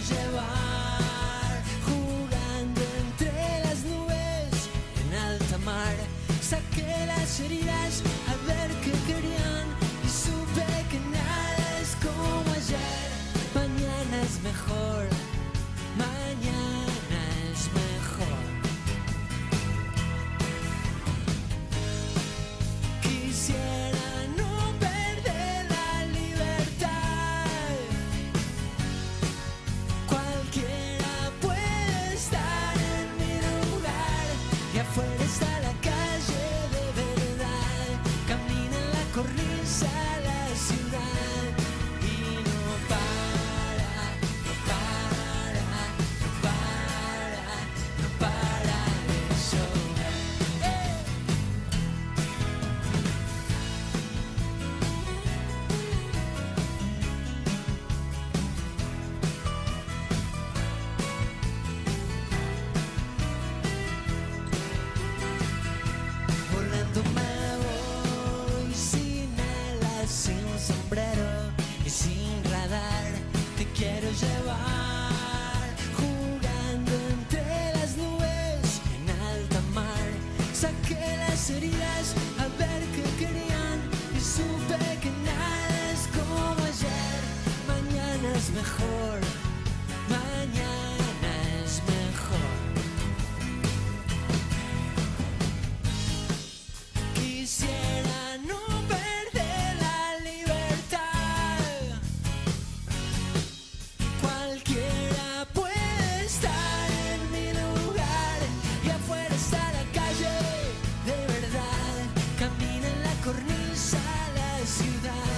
gelada. Regresa a la calle de verdad, camina en la corriente. a ver qué querían y supe que nada es como ayer, mañana es mejor, mañana. die